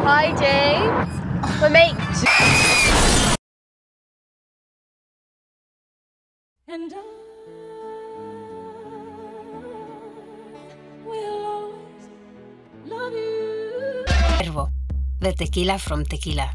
Hi, James. We're And I will always love you. The tequila from tequila.